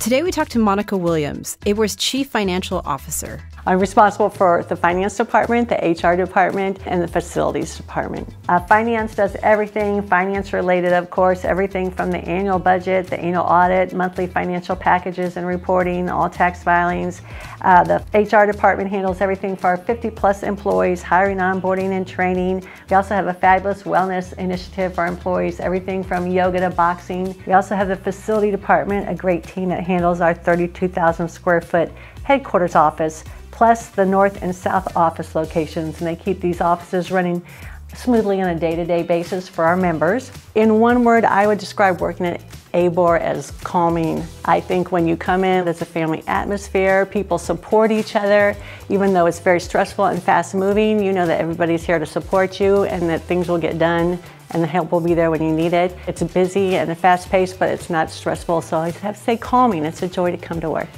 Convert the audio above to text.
Today we talk to Monica Williams, ABOR's Chief Financial Officer. I'm responsible for the finance department, the HR department, and the facilities department. Uh, finance does everything, finance related, of course, everything from the annual budget, the annual audit, monthly financial packages and reporting, all tax filings. Uh, the HR department handles everything for our 50 plus employees, hiring, onboarding, and training. We also have a fabulous wellness initiative for our employees, everything from yoga to boxing. We also have the facility department, a great team that handles our 32,000 square foot headquarters office plus the north and south office locations, and they keep these offices running smoothly on a day-to-day basis for our members. In one word, I would describe working at ABOR as calming. I think when you come in, there's a family atmosphere, people support each other, even though it's very stressful and fast moving, you know that everybody's here to support you and that things will get done and the help will be there when you need it. It's busy and a fast paced, but it's not stressful, so I have to say calming. It's a joy to come to work.